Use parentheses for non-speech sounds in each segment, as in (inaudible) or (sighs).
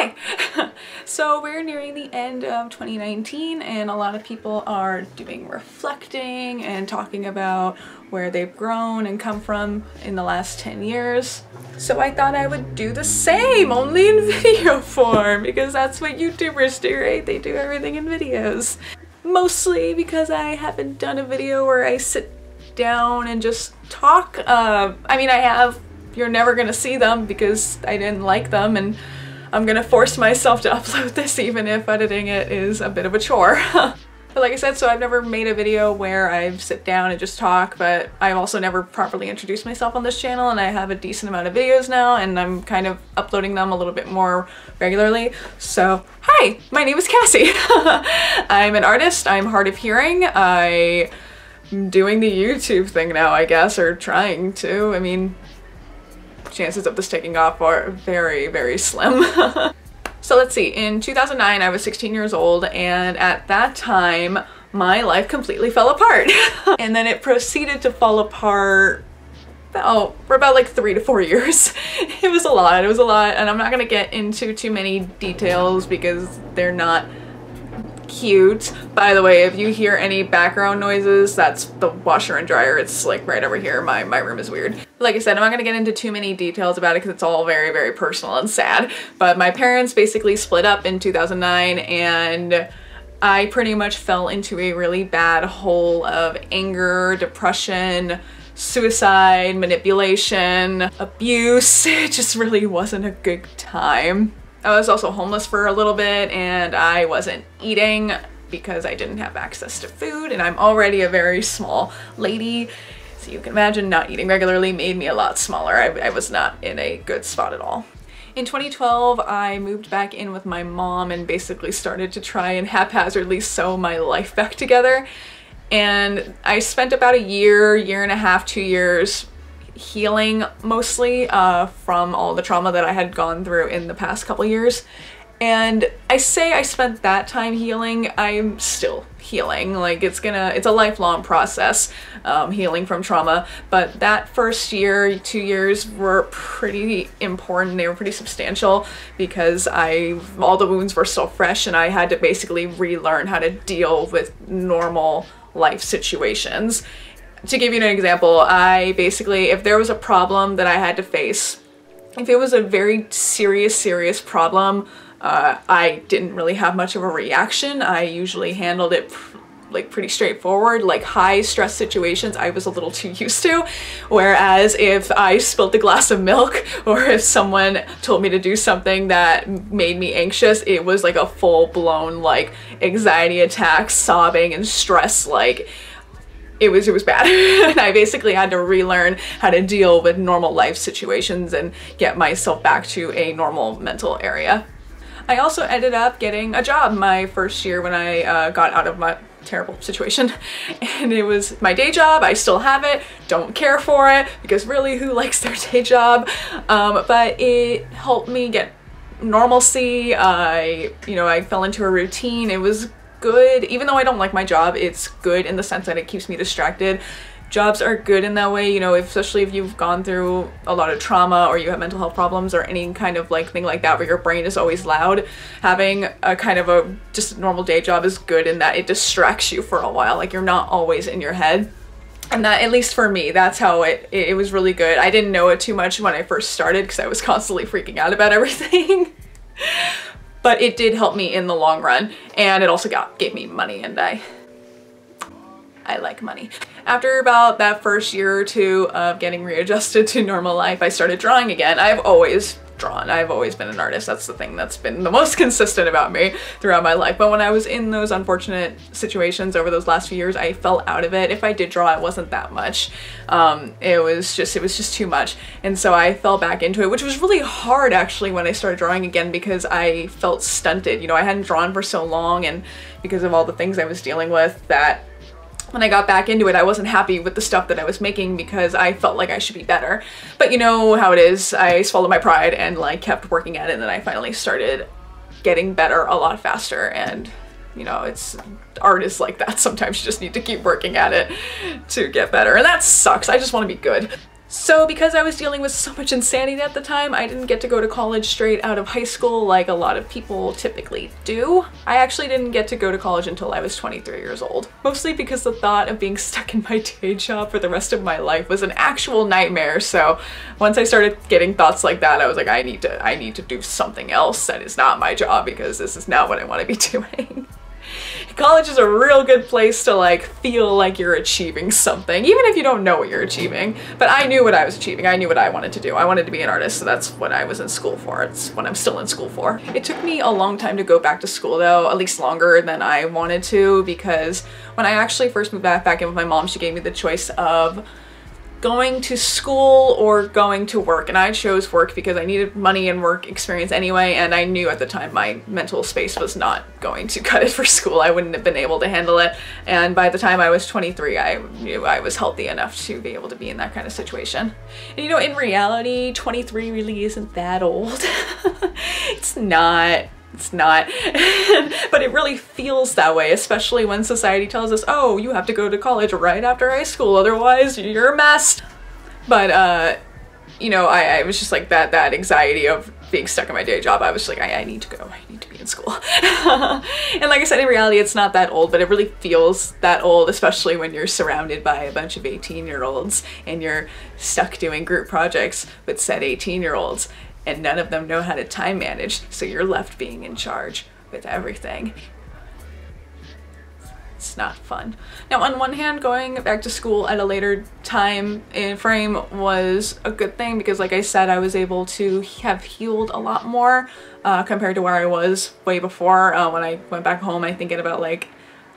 Hi! (laughs) so we're nearing the end of 2019 and a lot of people are doing reflecting and talking about where they've grown and come from in the last 10 years. So I thought I would do the same, only in (laughs) video form, because that's what YouTubers do, right? They do everything in videos. Mostly because I haven't done a video where I sit down and just talk. Uh, I mean, I have, you're never gonna see them because I didn't like them and I'm gonna force myself to (laughs) upload this even if editing it is a bit of a chore. (laughs) But like I said, so I've never made a video where I sit down and just talk, but I've also never properly introduced myself on this channel and I have a decent amount of videos now and I'm kind of uploading them a little bit more regularly. So hi, my name is Cassie. (laughs) I'm an artist, I'm hard of hearing, I am doing the YouTube thing now, I guess, or trying to. I mean, chances of this taking off are very, very slim. (laughs) so let's see, in 2009 I was 16 years old and at that time my life completely fell apart. (laughs) and then it proceeded to fall apart about, for about like three to four (laughs) years. it was a lot, it was a lot, and I'm not gonna get into too many details because they're not cute. By the way, if you hear any background noises, that's the washer and dryer. It's like right over here. My, my room is weird. Like I said, I'm not gonna get into too many details about it because it's all very, very personal and sad. But my parents basically split up in 2009 and I pretty much fell into a really bad hole of anger, depression, suicide, manipulation, abuse. (laughs) It just really wasn't a good time. I was also homeless for a little bit and I wasn't eating because I didn't have access to food and I'm already a very small lady. So you can imagine not eating regularly made me a lot smaller. I, I was not in a good spot at all. In 2012, I moved back in with my mom and basically started to try and haphazardly sew my life back together. And I spent about a year, year and a half, two years healing mostly uh, from all the trauma that I had gone through in the past couple years. And I say I spent that time healing, I'm still healing. Like it's gonna, it's a lifelong process, um, healing from trauma. But that first year, two years were pretty important. They were pretty substantial because I, all the wounds were still fresh and I had to basically relearn how to deal with normal life situations to give you an example, I basically, if there was a problem that I had to face, if it was a very serious, serious problem, uh, I didn't really have much of a reaction. I usually handled it like pretty straightforward like high stress situations I was a little too used to whereas if I spilled a glass of milk (laughs) or if someone told me to do something that made me anxious it was like a full-blown like anxiety attack sobbing and stress like it was it was bad. (laughs) And I basically had to relearn how to deal with normal life situations and get myself back to a normal mental area. I also ended up getting a job my first year when I uh, got out of my terrible situation. (laughs) And it was my day job. I still have it. Don't care for it because really who likes their (laughs) day job? Um, but it helped me get normalcy. I you know I fell into a routine. It was good. Even though I don't like my job, it's good in the sense that it keeps me distracted. Jobs are good in that way, you know, especially if you've gone through a lot of trauma or you have mental health problems or any kind of like thing like that where your brain is always loud. Having a kind of a just normal day job is good in that it distracts you for a while. Like you're not always in your head and that at least for me that's how it, it, it was really good i didn't know it too much when i first started because i was constantly freaking out about everything (laughs) but it did help me in the long run and it also got gave me money and I I like money. After about that first year or two of getting readjusted to normal life, I started drawing again. I've always drawn. I've always been an artist. That's the thing that's been the most (laughs) consistent about me throughout my life. But when I was in those unfortunate situations over those last few years, I fell out of it. If I did draw, it wasn't that much. Um, it was just, it was just too much. And so I fell back into it, which was really hard actually when I started drawing again because I felt stunted. You know, I hadn't drawn for so long and because of all the things I was dealing with that when I got back into it, I wasn't happy with the stuff that I was making because I felt like I should be better. But you know how it is, I swallowed my pride and like kept working at it and then I finally started getting better a lot faster and you know, it's art is like that. (laughs) Sometimes you just need to keep working at it to get better and that sucks. I just want to be good. So because I was dealing with so much insanity at the time, I didn't get to go to college straight out of high school like a lot of people typically do. I actually didn't get to go to college until I was 23 years old. Mostly because the thought of being (laughs) stuck in my day job for the rest of my life was an actual nightmare. So once I started getting thoughts like that, I was like, I need to, I need to do something else that is not my job because this is not what I want to be (laughs) doing college is a real good place to like feel like you're achieving something, even if you don't know what you're achieving. But I knew what I was achieving. I knew what I wanted to do. I wanted to be an artist, so that's what I was in school for. It's what I'm still in school for. It took me a long time to go back to school though, at least longer than I wanted to, because when I actually first moved back, back in with my mom, she gave me the choice of going to school or going to work and I chose work because I needed money and work experience anyway and I knew at the time my mental space was not going to (laughs) cut it for school. I wouldn't have been able to handle it and by the time I was 23 I knew I was healthy enough to be able to be in that kind of situation. And you know in reality 23 really isn't that old. (laughs) it's not it's not. (laughs) but it really feels that way, especially when society tells us, oh, you have to go to college right after high school, otherwise you're a mess. But, uh, you know, I, I was just like that, that anxiety of being stuck in my day job. I was like, I, I need to go, I need to be in school. (laughs) and like I said, in reality, it's not that old, but it really feels that old, especially when you're surrounded by a bunch of 18 year olds and you're stuck doing group projects with said 18 year olds and none of them know how to time manage, so you're left being in charge with everything. It's not fun. Now, on one hand, going back to school at a later time in frame was a good thing because, like I said, I was able to have healed a lot more uh, compared to where I was way before. Uh, when I went back home, I think at about like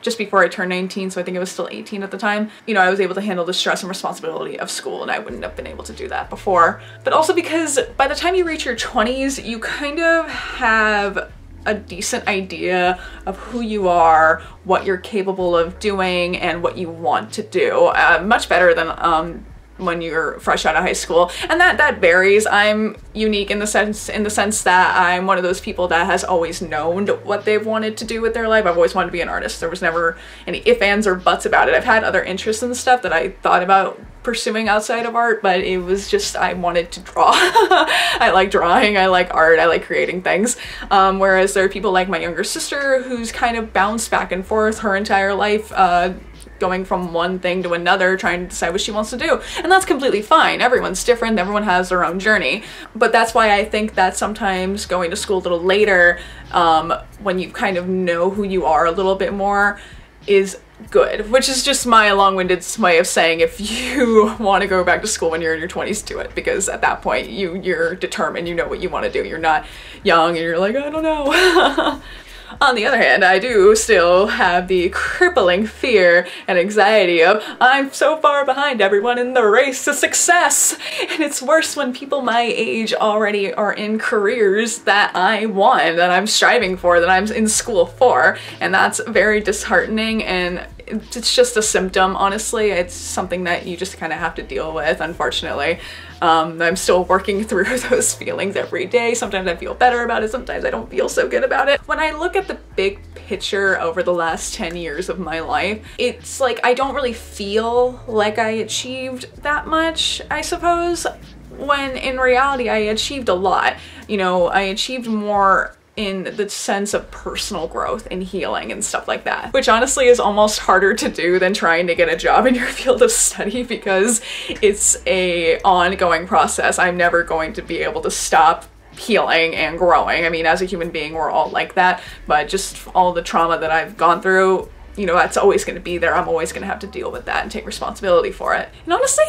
just before I turned 19, so I think I was still 18 at the time, you know, I was able to handle the stress and responsibility of school and I wouldn't have been able to do that before. But also because by the time you reach your 20s, you kind of have a decent idea of who you are, what you're capable of doing, and what you want to do. Uh, much better than um, when you're fresh out of high school. And that that varies. I'm unique in the sense in the sense that i'm one of those people that has always known what they've wanted to do with their life. I've always wanted to be an artist. There was never any if ands or buts about it. I've had other interests and stuff that i thought about pursuing outside of art but it was just i wanted to draw. (laughs) I like drawing. I like art. I like creating things. Um, whereas there are people like my younger sister who's kind of bounced back and forth her entire life uh, going from one thing to another, trying to decide what she wants to do. And that's completely fine. Everyone's different, everyone has their own journey. But that's why I think that sometimes going to school a little later, um, when you kind of know who you are a little bit more, is good, which is just my long-winded way of saying if you (laughs) want to go back to school when you're in your 20s, do it because at that point you you're determined, you know what you want to do. You're not young and you're like, I don't know. (laughs) On the other hand, I do still have the crippling fear and anxiety of I'm so far behind everyone in the race to success. And it's worse when people my age already are in careers that I want, that I'm striving for, that I'm in school for. And that's very disheartening and it's just a symptom, honestly. It's something that you just kind of have to deal with, unfortunately. Um, I'm still working (laughs) through (laughs) those feelings every day. Sometimes I feel better about it, sometimes I don't feel so good about it. When I look at the big picture over the last 10 years of my life, it's like I don't really feel like I achieved that much, I suppose, when in reality I achieved a lot. You know, I achieved more in the sense of personal growth and healing and stuff like that, which honestly is almost harder to do than trying to get a job in your (laughs) field of study because it's a ongoing process. I'm never going to be able to stop healing and growing. I mean, as a human being, we're all like that, but just all the trauma that I've gone through, you know, that's always going to be there. I'm always going to have to deal with that and take responsibility for it. And honestly,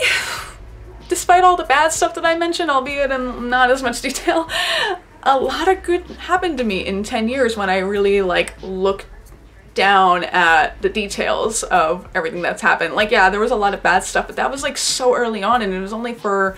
(sighs) despite all the bad stuff that I mentioned, albeit in not as much (laughs) detail, a lot of good happened to me in 10 years when I really like looked down at the details of everything that's happened. Like, yeah, there was a lot of bad stuff, but that was like so early on and it was only for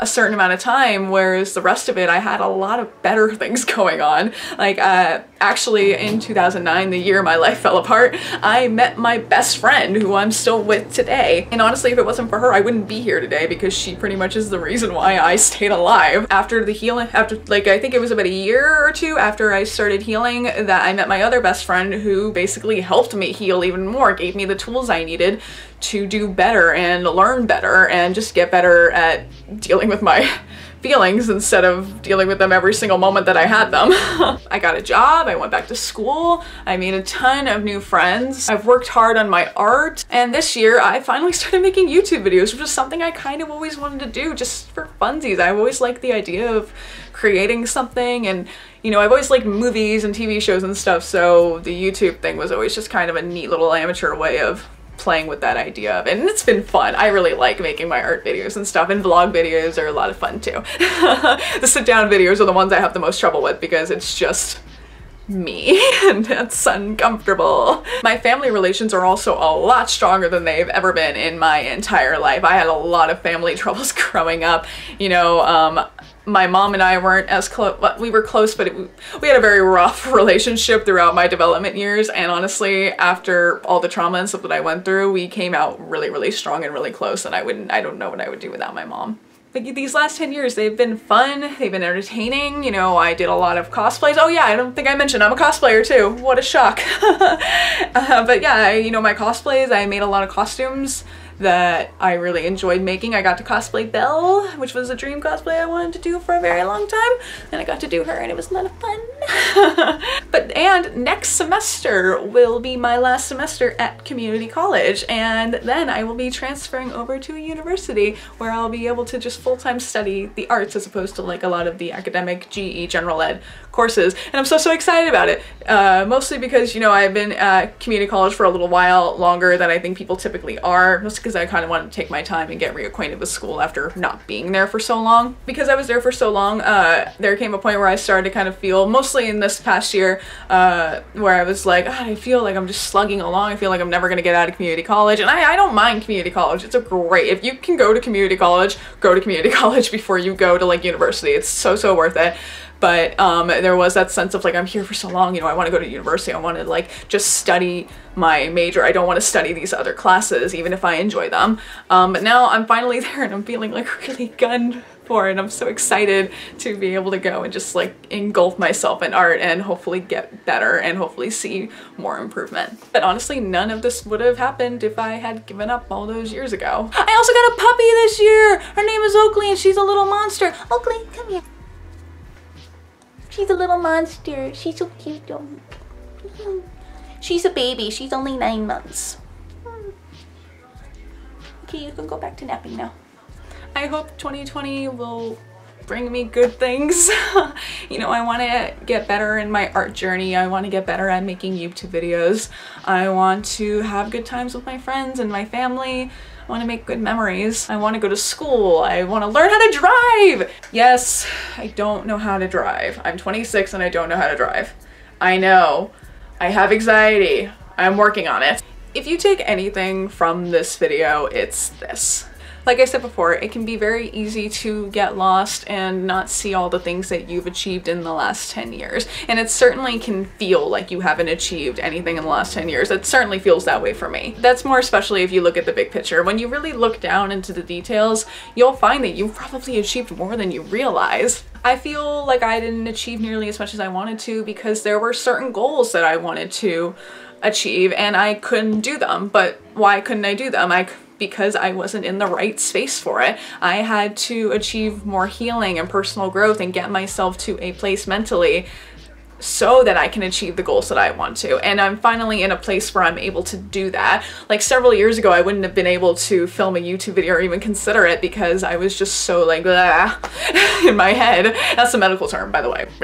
a certain amount of time, whereas the rest of it, I had a lot of better (laughs) things going on. Like, uh, actually in 2009, the year my life (laughs) fell apart, I met my best friend who I'm still with today. And honestly, if it wasn't for her, I wouldn't be here today because she pretty much is the reason why I stayed alive. After the healing, after like, I think it was about a year or two after I started healing that I met my other best friend who basically helped me heal even more, gave me the tools I needed to do better and learn better and just get better at dealing with my (laughs) feelings instead of dealing with them every single moment that I had them. (laughs) I got a job, I went back to school, I made a ton of new friends, I've worked hard on my art, and this year I finally (laughs) started making YouTube videos, which is something I kind of always wanted to do just for funsies. I've always liked the idea of creating something and you know, I've always liked movies and TV shows and stuff, so the YouTube thing was always just kind of a neat little amateur way of playing with that idea of it. And it's been fun. I really like making my art videos and stuff and vlog videos are a lot of fun too. (laughs) the sit down videos are the ones I have the most trouble with because it's just me (laughs) and it's uncomfortable. My family relations are also a lot stronger than they've ever been in my entire life. I had a lot of family (laughs) troubles growing up. You know, um, my mom and I weren't as close, but we were close, but it, we had a very rough (laughs) relationship throughout my development years. And honestly, after all the trauma and stuff that I went through, we came out really, really strong and really close. And I wouldn't, I don't know what I would do without my mom. Like these last 10 years, they've been fun, they've been entertaining, you know, I did a lot of cosplays. Oh yeah, I don't think I mentioned I'm a cosplayer too. What a shock. (laughs) uh, but yeah, I, you know, my cosplays, I made a lot of costumes that I really enjoyed making. I got to cosplay Belle, which was a dream cosplay I wanted to do for a very long time, and I got to do her and it was a lot of fun. (laughs) but and next semester will be my last semester at community college and then I will be transferring over to a university where I'll be able to just full-time study the arts as opposed to like a lot of the academic GE general ed courses and I'm so so excited about it uh, mostly because you know I've been at community college for a little while longer than I think people typically are just because I kind of wanted to take my time and get reacquainted with school after not being there for so long. Because I was there for so long uh, there came a point where I started to kind of feel mostly in this past year uh, where I was like oh, I feel like I'm just slugging along. I feel like I'm never gonna get out of community college. And I, I don't mind community college. It's a great if you can go to community college go to community (laughs) college before you go to like university. It's so so worth it but um, there was that sense of like I'm here for so long you know I want to go to university I want to like just study my major I don't want to study these other classes even if I enjoy them. Um, but now I'm finally (laughs) there and I'm feeling like really gunned for it I'm so excited to be able to go and just like engulf myself in art and hopefully get better and hopefully see more improvement. But honestly none of this would have happened if I had given up all those years ago. I also got a puppy this year! Her name is Oakley and she's a little monster. Oakley come here She's a little monster. She's so cute. She's a baby. She's only nine months. Okay, you can go back to napping now. I hope 2020 will bring me good things. (laughs) you know, I want to get better in my art journey. I want to get better at making YouTube videos. I want to have good times with my friends and my family. I want to make good memories. I want to go to school. I want to learn how to drive. Yes, I don't know how to drive. I'm 26 and I don't know how to drive. I know. I have anxiety. I'm working on it. If you take anything from this video, it's this. Like I said before, it can be very easy to get lost and not see all the things that you've achieved in the last 10 years. And it certainly can feel like you haven't achieved anything in the last 10 years. It certainly feels that way for me. That's more especially if you look at the big picture. When you really look down into the details, you'll find that you've probably achieved more than you realize. I feel like I didn't achieve nearly as much as I wanted to because there were certain goals that I wanted to achieve and I couldn't do them. But why couldn't I do them? I because I wasn't in the right space for it. I had to achieve more healing and personal growth and get myself to a place mentally so that I can achieve the goals that I want to. And I'm finally in a place where I'm able to do that. Like several years ago, I wouldn't have been able to film a YouTube video or even consider it because I was just so like (laughs) in my head. That's a medical term, by the way. (laughs)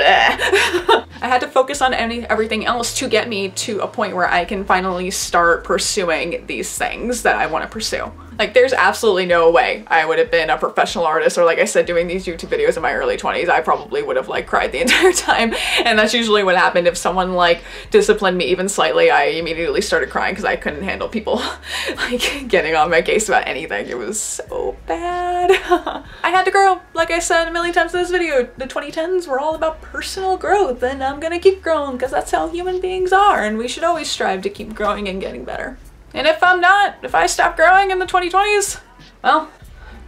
I had to focus on any everything else to get me to a point where I can finally start pursuing these things that I want to pursue. Like there's absolutely no way I would have been a professional artist or like I said doing these YouTube videos in my early 20s. I probably would have like cried the (laughs) entire time and that's usually what happened if someone like disciplined me even slightly I immediately started crying because I couldn't handle people (laughs) like getting on my case about anything. It was so bad. (laughs) I had to grow like I said a million times in this video. The 2010s were all about personal growth and I'm gonna keep growing because that's how human beings are and we should always strive to keep growing and getting better. And if I'm not, if I stop growing in the 2020s, well,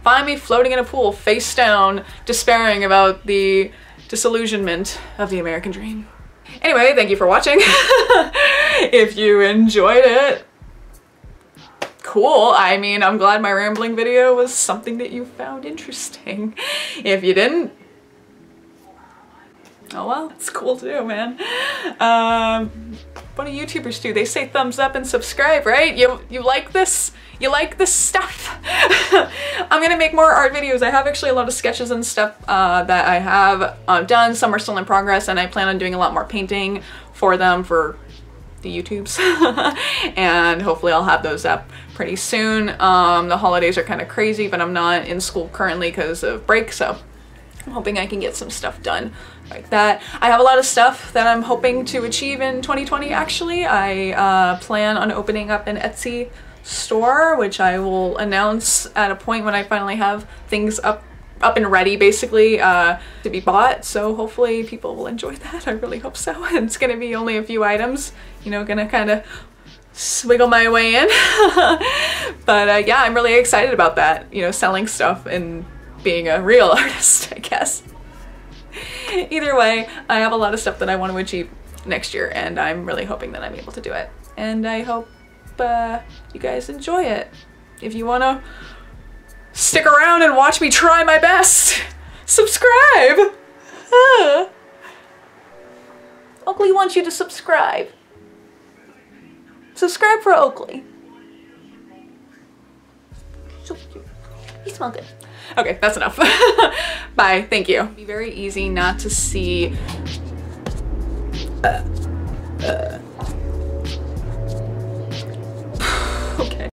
find me floating in a pool face down, despairing about the disillusionment of the American dream. Anyway, thank you for watching. (laughs) if you enjoyed it, cool. I mean, I'm glad my rambling video was something that you found interesting. (laughs) If you didn't, oh well, it's cool too, man. Um, what do YouTubers do? They say thumbs up and subscribe, right? You, you like this? You like this stuff? (laughs) I'm gonna make more art videos. I have actually a lot of sketches and stuff uh, that I have uh, done. Some are still in progress and I plan on doing a lot more painting for them for the YouTubes. (laughs) and hopefully I'll have those up pretty soon. Um, the holidays are kind of crazy, but I'm not in school currently because of break, so I'm hoping I can get some stuff done like that. I have a lot of stuff that I'm hoping to achieve in 2020 actually. I uh, plan on opening up an Etsy store, which I will announce at a point when I finally have things up up and ready basically uh, to be bought. So hopefully people will enjoy that. I really hope so. (laughs) it's gonna be only a few items, you know, gonna kind of swiggle my way in. (laughs) but uh, yeah, I'm really excited about that, you know, selling stuff and being a real (laughs) artist, I guess. (laughs) Either way, I have a lot of stuff that I want to achieve next year and I'm really hoping that I'm able to do it. And I hope uh, you guys enjoy it. If you want to stick around and watch me try my best, (laughs) subscribe! Oakley wants you to subscribe. Subscribe for Oakley. You smell good. Okay, that's enough. (laughs) Bye, thank you. It'd be very easy not to see uh, uh,